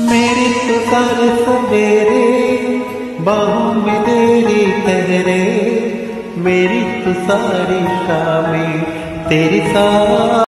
मेरी तो सारे मेरे बाहों में तेरी तहरे मेरी तो सारी शामें तेरी सा